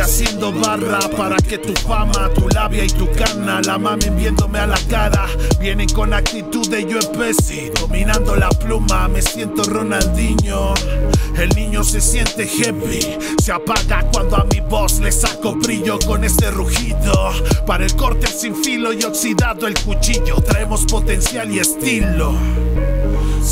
haciendo barra para que tu fama, tu labia y tu carna la mamen viéndome a la cara. Vienen con actitud de yo Pesci, dominando la pluma, me siento Ronaldinho. El niño se siente heavy, se apaga cuando a mi voz le saco brillo con este rugido. Para el corte sin filo y oxidado el cuchillo, traemos potencial y estilo.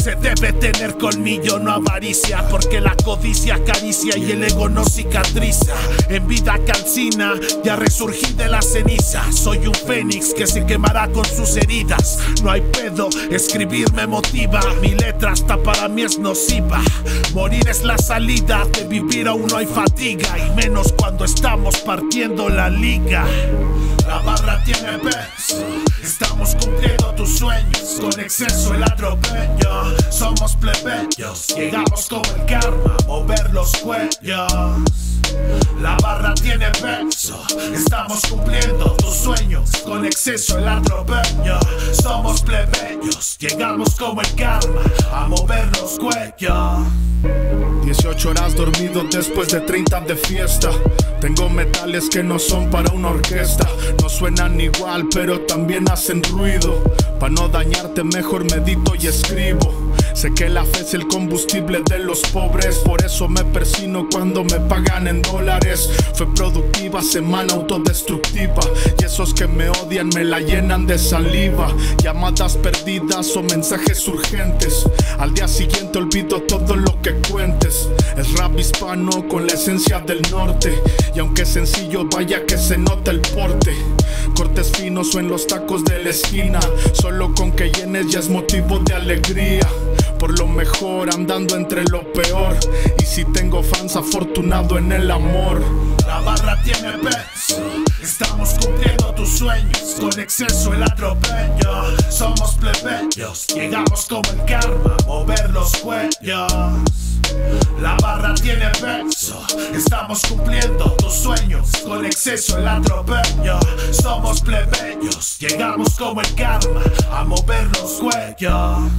Se debe tener colmillo, no avaricia, porque la codicia acaricia y el ego no cicatriza. En vida calcina, ya resurgí de la ceniza. Soy un fénix que se quemará con sus heridas. No hay pedo, escribir me motiva. Mi letra hasta para mí es nociva. Morir es la salida, de vivir aún no hay fatiga. Y menos cuando estamos partiendo la liga. Con exceso el atropello. Somos plebeyos, llegamos como el karma, mover los cuellos. La barra tiene peso, estamos cumpliendo tus sueños con exceso el atropello. Somos plebeyos, llegamos como el karma a mover los cuellos. 18 horas dormido después de 30 de fiesta. Tengo metales que no son para una orquesta. No suenan igual, pero también hacen ruido. Para no dañarte, mejor medito y escribo. Sé que la fe es el combustible de los pobres, por eso me persino cuando me pagan en dólares. Fue productiva, semana autodestructiva, que me odian me la llenan de saliva. Llamadas perdidas o mensajes urgentes. Al día siguiente olvido todo lo que cuentes. Es rap hispano con la esencia del norte, y aunque sencillo, vaya que se nota el porte. Cortes finos o en los tacos de la esquina, solo con que llenes ya es motivo de alegría por lo mejor andando entre lo peor. Y si tengo fans afortunado en el amor. La barra tiene estamos cumpliendo tus sueños con exceso el atropello. Somos plebeyos, llegamos como el karma, mover los cuellos. La barra tiene peso, estamos cumpliendo tus sueños con exceso el atropello. Somos plebeyos, llegamos como el karma a mover los cuellos.